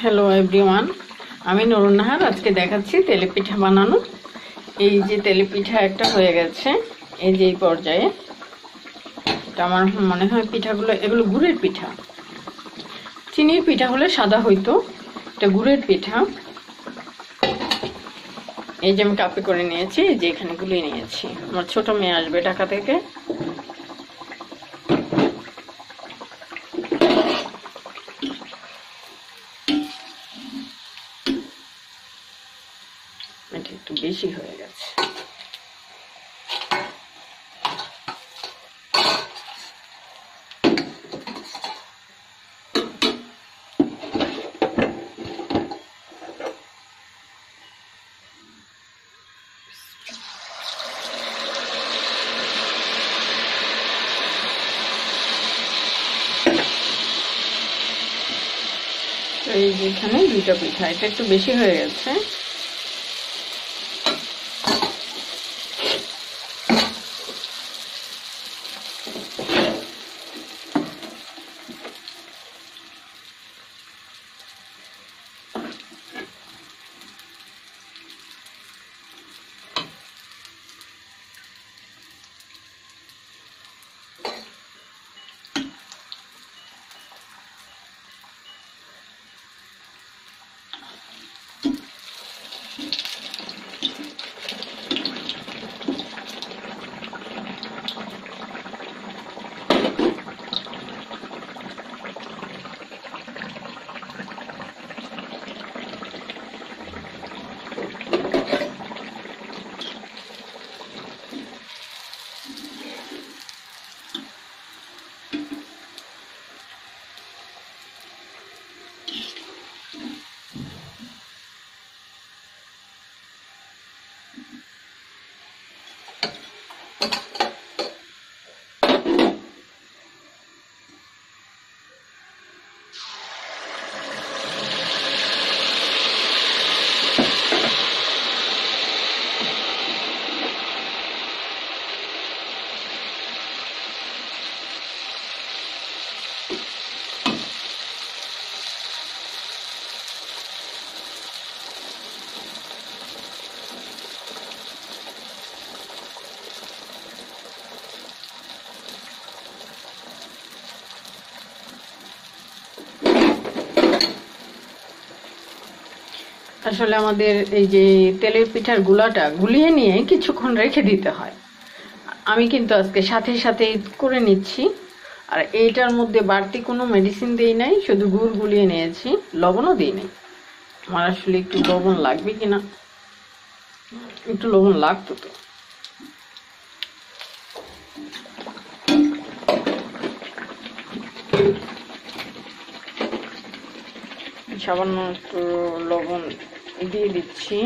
Hello everyone আমি নরুন্নাহার আজকে দেখাচ্ছি তেলে পিঠা বানানো। এই যে তেলে পিঠা একটা হয়ে গেছে, এই যে এই পর্যায়ে। এটা আমার মনে হয় পিঠাগুলো, এগুলো গুড়ের পিঠা। চিনির পিঠা হলে সাদা হইতো, এটা গুড়ের পিঠা। এই যে আমি কাপে করে নিয়েছি, এই যে এখানে গুলিয়ে নিয়েছি। আমার ছোট মেয়ে আসবে ঢাকা থেকে। এটা একটু বেশি হয়ে গেছে। এই যেখানে দুইটা পিঠা এটা একটু বেশি হয়ে গেছে। আসলে আমাদের এই যে তেলের পিঠার গুলাটা গুলিয়ে নিয়ে কিছুক্ষণ রেখে দিতে হয়। আমি কিন্তু আজকে সাথে সাথে করে নিচ্ছি। আর এইটার মধ্যে বাড়তি কোনো মেডিসিন দিই নাই, শুধু গুড় গুলিয়ে নিয়েছি, লবণও দিই নাই। আমার আসলে একটু লবণ লাগবে কিনা? একটু লবণ লাগতো তো। সামান্য একটু লবণ দিয়ে দিচ্ছি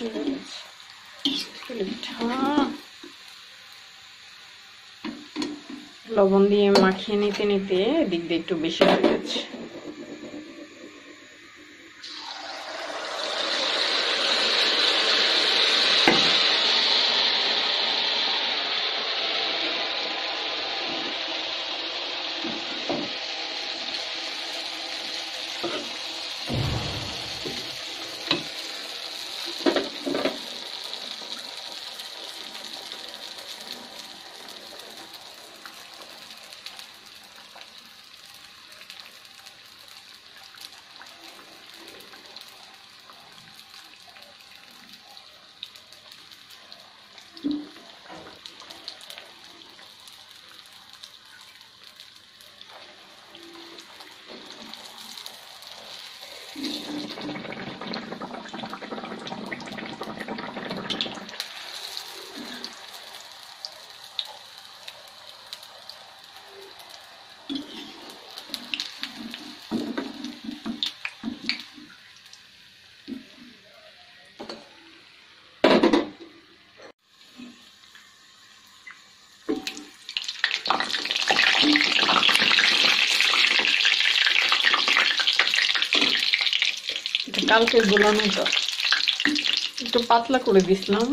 এটা it। লবণ দিয়ে মাখিয়ে নিতে নিতে এদিক দিয়ে একটু বেশি হয়ে डाल के बुलाने का একটু পাতলা করে দিছিলাম।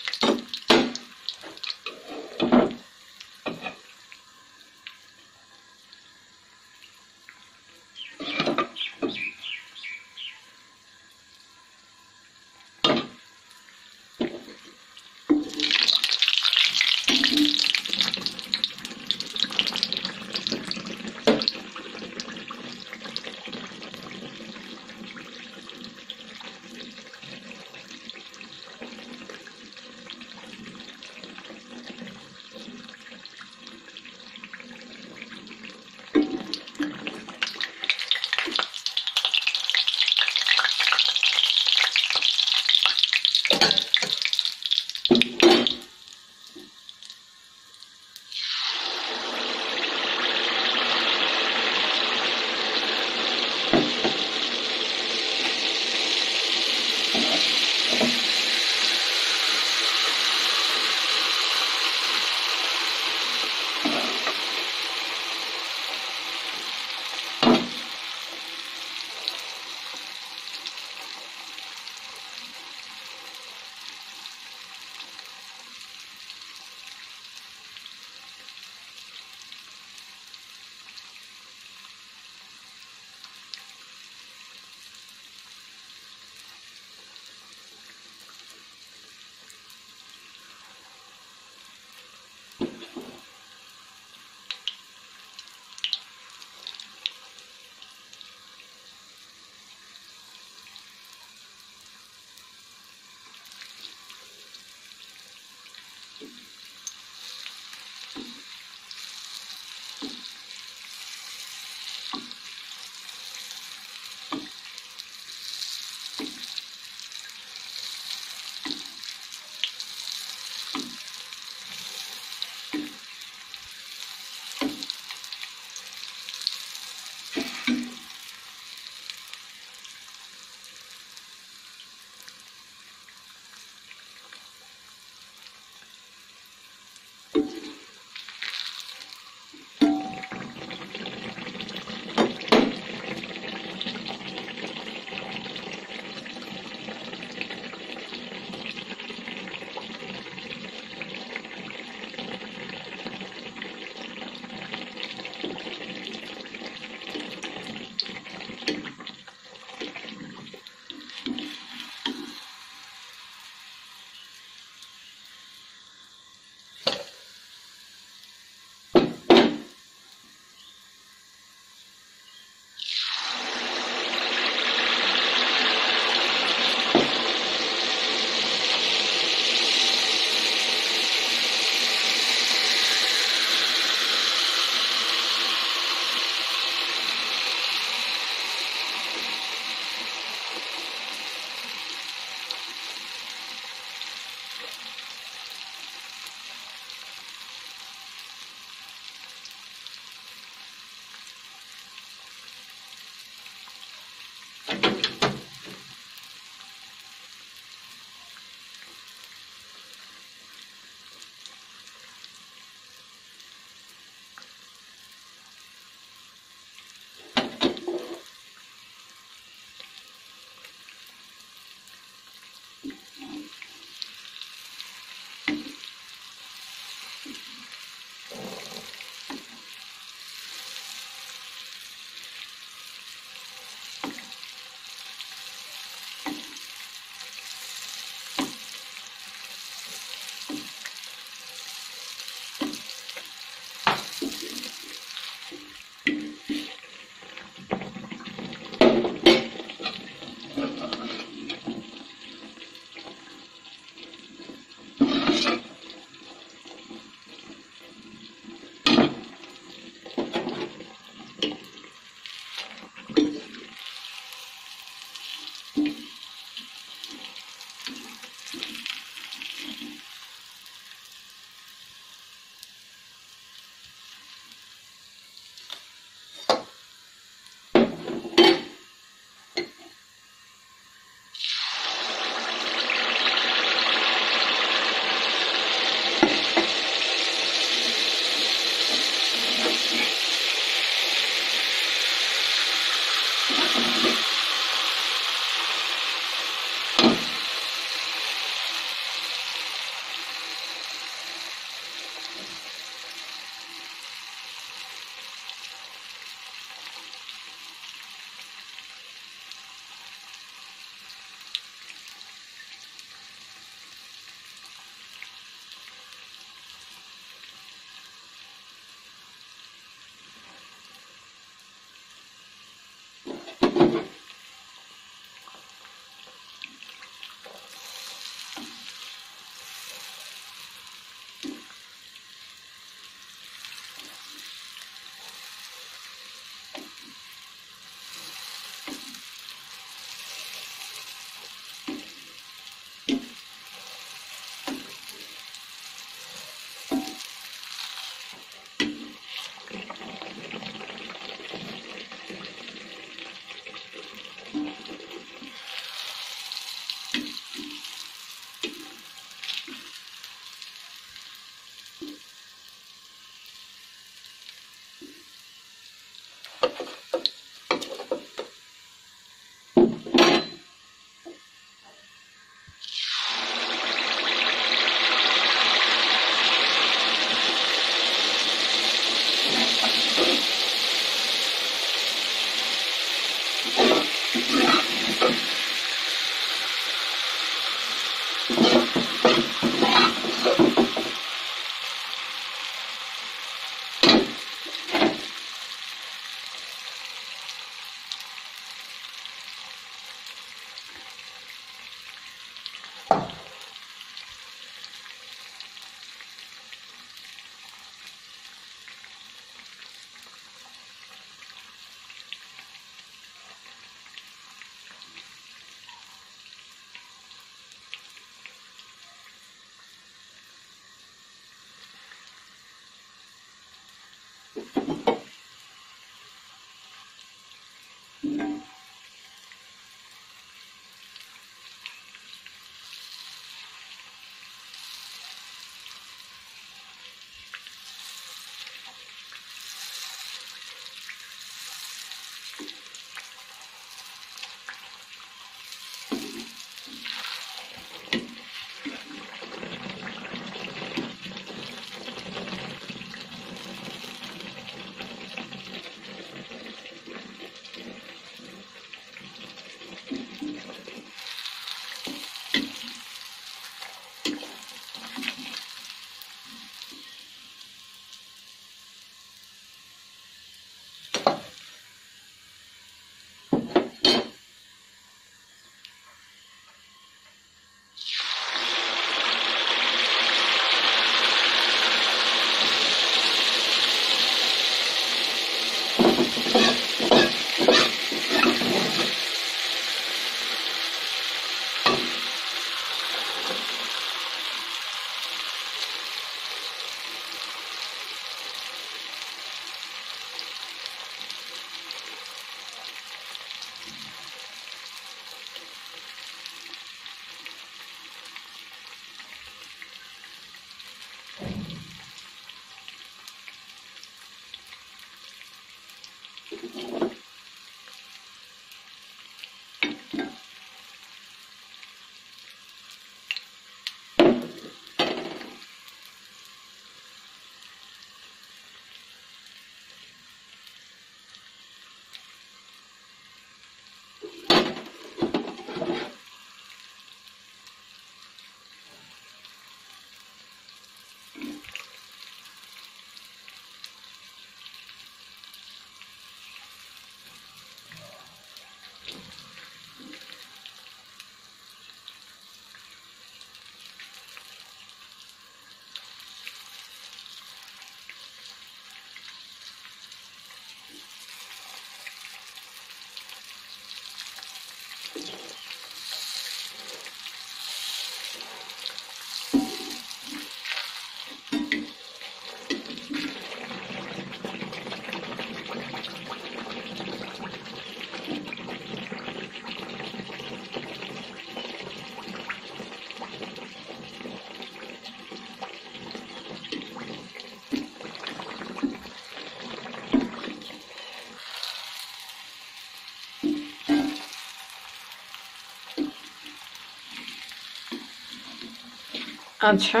আচ্ছা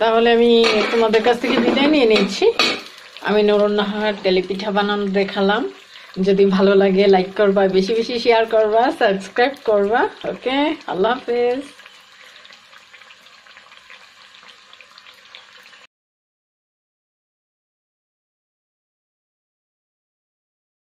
তাহলে আমি তোমাদের কাছ থেকে বিদায় নিয়ে নিচ্ছি। আমি নরুন্নাহার তেলেপিঠা বানানো দেখালাম। যদি ভালো লাগে লাইক করবা, বেশি বেশি শেয়ার করবা সাবস্ক্রাইব করবা ওকে আল্লাহ হাফেজ।